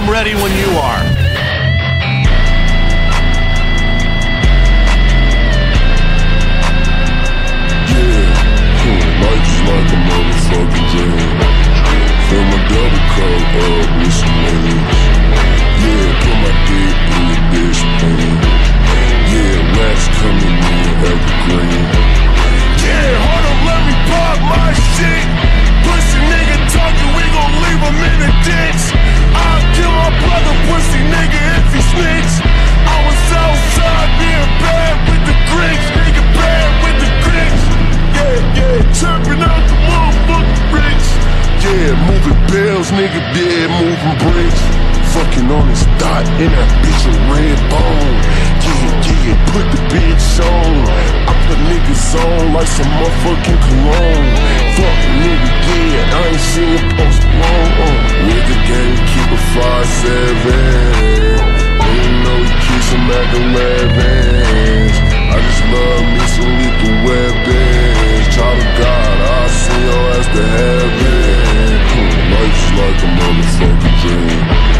I'm ready when you are. Tapping out the motherfucking bricks. Yeah, moving bells, nigga, yeah, moving bricks. Fucking on his dot in that bitch a red bone. Yeah, yeah, put the bitch on. I put niggas on like some motherfucking cologne. Fuck nigga, yeah, I ain't seen it post long. Uh, nigga gang keep a 5-7. Ain't know he keeps some at the. I just love me some lethal weapons to. Life's like a motherfucking dream.